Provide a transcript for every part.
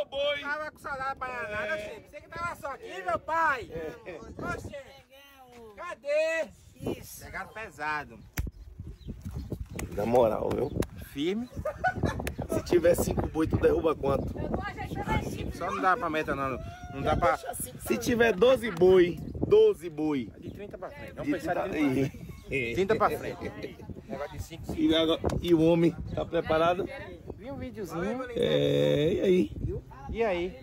meu boi. Tava com saudade pra nada, é. Você que tava só aqui, meu pai. Oxê. Cadê? Isso. Pegaram pesado. Na moral, viu? Firme. Se tiver cinco boi, tu derruba quanto? Só não dá pra meta, não. Não dá pra. Se tiver 12 boi, 12 boi. De 30 pra frente. Vamos De pensar de 30 pra frente. 30 pra frente. Negócio de 5, 5. E, agora- e o homem, tá preparado? Vi um videozinho. É, e aí? E aí?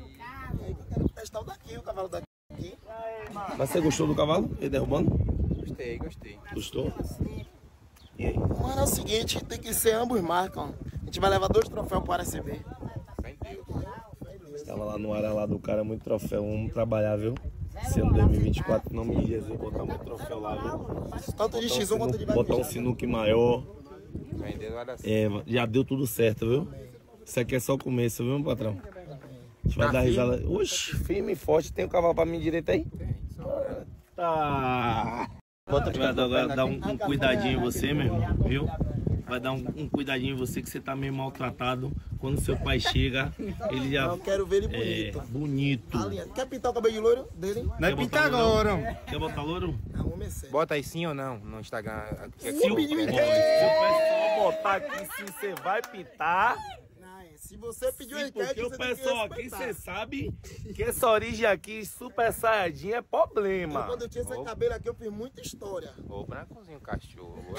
testar o daqui, o cavalo daqui. Mas você gostou do cavalo? Ele derrubando? Gostei, gostei. Gostou? E aí? Mano, é o seguinte, tem que ser ambos marcam. A gente vai levar dois troféus para receber. Fé em Deus. Estava lá no área lá do cara, muito troféu. Vamos trabalhar, viu? Esse ano 2024, não me Jesus, botar muito troféu lá, viu? Tanto de X1 quanto de Botar um baixo. sinuque maior. É, já deu tudo certo, viu? Isso aqui é só o começo, viu, meu patrão? A gente vai dar risada. Oxi, firme e forte. Tem o cavalo pra mim direito aí? Tá. Vai dar, agora dar um, um cuidadinho em você, meu irmão, viu? Vai dar um, um cuidadinho em você que você tá meio maltratado. Quando seu pai chega, ele já. Eu quero ver ele É, bonito. bonito. Alinhado. Quer pintar o cabelo de loiro dele? Não é botar Pitagoro. louro? Quer botar louro? Não, homem é sério. Bota aí sim ou não no Instagram. Se o, se o pessoal botar aqui sim, você vai pitar. Se você pediu Sim, enquete, porque o você tem que pessoal aqui, você sabe que essa origem aqui, super saiyajin, é Eu, problema. Quando eu tinha esse cabelo aqui, eu fiz muita história. Ô, brancozinho cachorro.